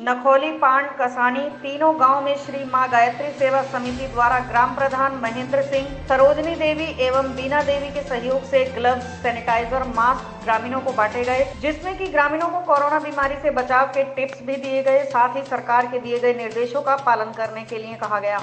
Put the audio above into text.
नखोली, पांड, कसानी तीनों गाँव में श्री माँ गायत्री सेवा समिति द्वारा ग्राम प्रधान महेंद्र सिंह, सरोजनी देवी एवं बीना देवी के सहयोग से ग्लव्स, सैनिटाइजर, मास्क ग्रामीणों को बांटे गए, जिसमें कि ग्रामीणों को कोरोना बीमारी से बचाव के टिप्स भी दिए गए, साथ ही सरकार के दिए गए निर्देशों का पालन करने के लिए कहा गया।